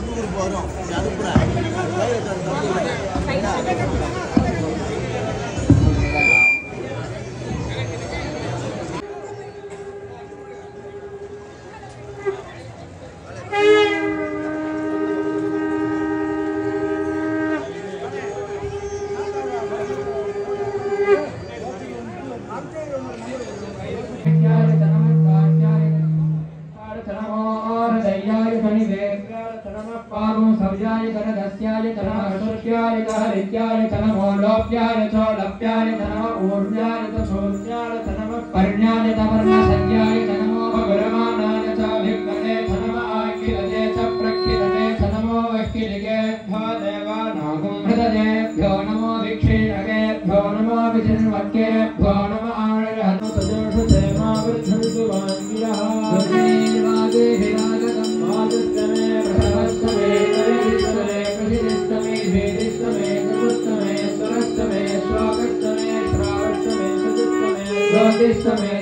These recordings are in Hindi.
கருவூர் போகிறோம் அனுப்புகிறேன் लोप्यायथोडप्याय धनम ऊर्जाय च शून्याय च नमः पर्ण्याय च वर्णसंज्ञाय च नमो भगुरमानाय च अभिक्तते च नमः आखिलते च प्रक्षिलते च नमो वह्किलिकेभ्यो देवानागुं हृदयेभ्यो नमो विक्षीणकेभ्यो नमो विधिन्वक्येभ्यो नमः Nova também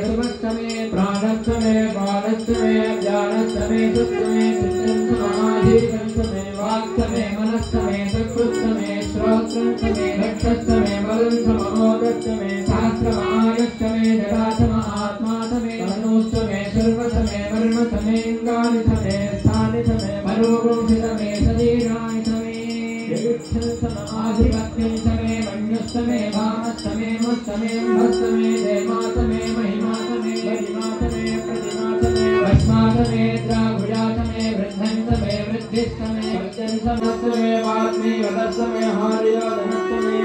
वृद्धन्तमस्तमे वाग्मे वदस्तमे हार्योदनस्तमे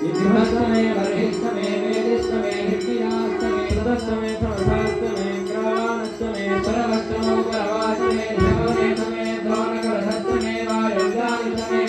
विधिभस्तमे में वेदिस्तमे में सुदस्तमे समसास्तमे ग्रावानस्तमे सर्वस्तमो परवाचमे शिवनेतमे द्रोणकरधस्तमे वायुर्गानितमे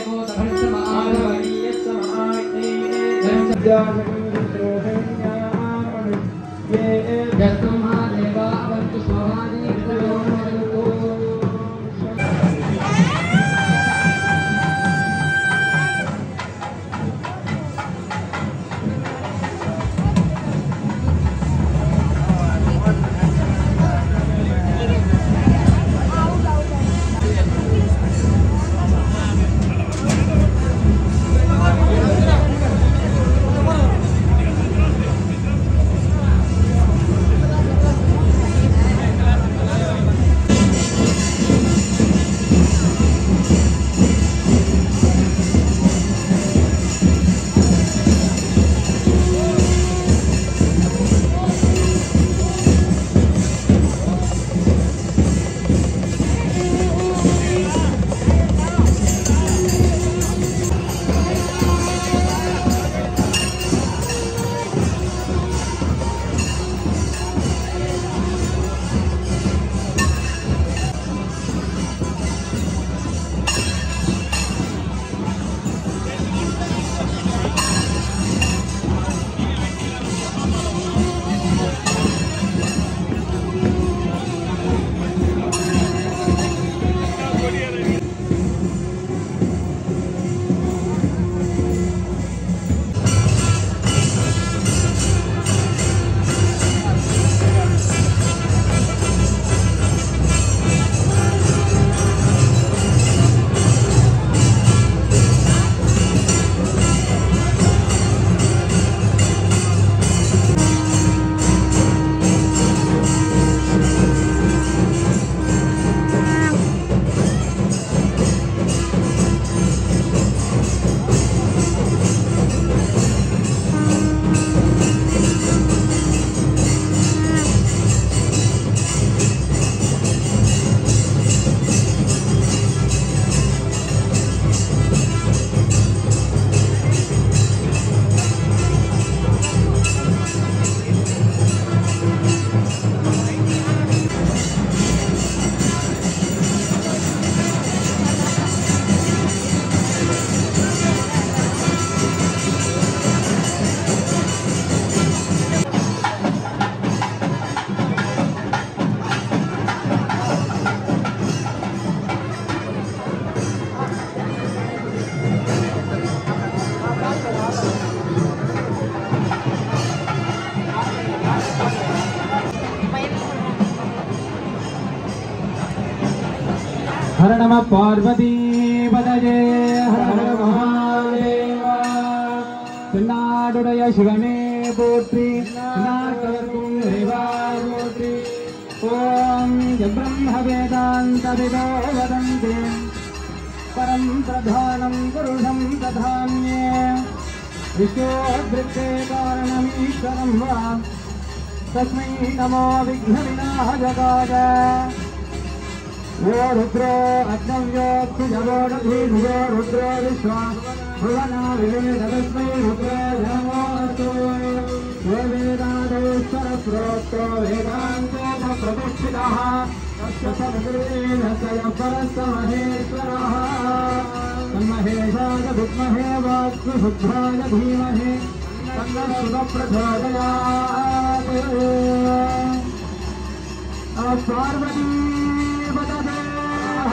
हर नम पार्वती पदजे हर हर महादेव। नाडुडय शिवने पोत्री नाकर्तुं देवामूर्ति ॐ ब्रह्मवेदान्तविदो वदन्ति। परं प्रधानं पुरुषं दधान्ये विश्वोद्वृत्ते कारणमीश्वरं वा। तस्मै नमो विघ्नविनाहजगाय यो रुद्रो अग्नव्योक्षुजवोडधीभुजो रुद्रो विश्वा भुवना विवेद तस्मै रुद्रो नमोऽस्तु यो वेदादेश्वरप्रोक्तो वेदान्तेन प्रतिष्ठितः तस्य धीमहि। तन्नः पार्वती!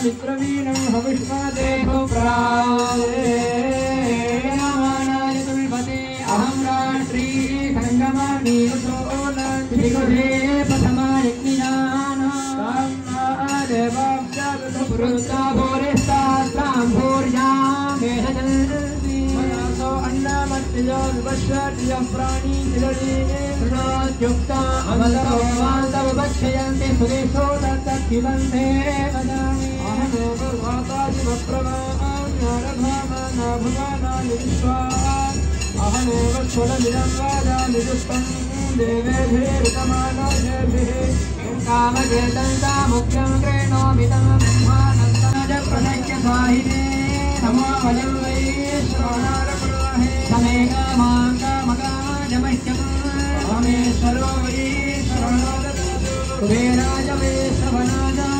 गाधामित्रवीणं हविष्मादेहो प्राणाय तुल्पते अहं राष्ट्री खङ्गमानीरुषे प्रथमायज्ञाना। देवाब्जा भोरिस्तात्रां भूर्यामेहजल्दी मनसो अन्नमत्तिजो विपश्यतिजः प्राणी निरलीयुक्ता अमलो वान्तवभक्षयन्ति सुरेशो दत्तकिबन्धे वदामि अहमेव वातादिवप्रमाणारभामानाभुवानानि विश्वा अहमेव स्फुरमिदं वादामि दुष्टं देवेभिरुतमानोभिः कामजेतन्ता मुख्यं कृणोमि तं ब्रह्मानन्दज प्रणश्य नमो वयं वै नमः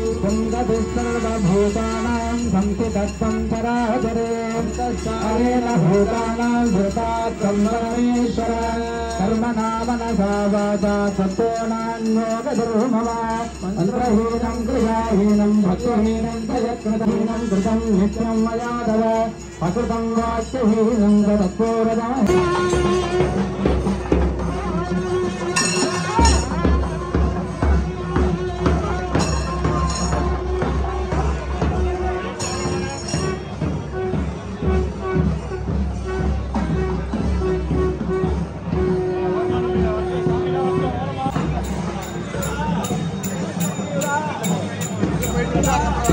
शरणारविन्दार्पणमस्तु सर्वभूतानां संस्थितत्वं चराचरे हरेण भूतानां धृतात् परमेश्वर कर्मणामनसा वाचा सत्तो नान्योगधर्मवा मन्त्रहीनं क्रियाहीनं भक्तिहीनं प्रयत्नहीनं कृतं नित्यं मया तव अकृतं वाक्यहीनं तत्पूरदा Yeah.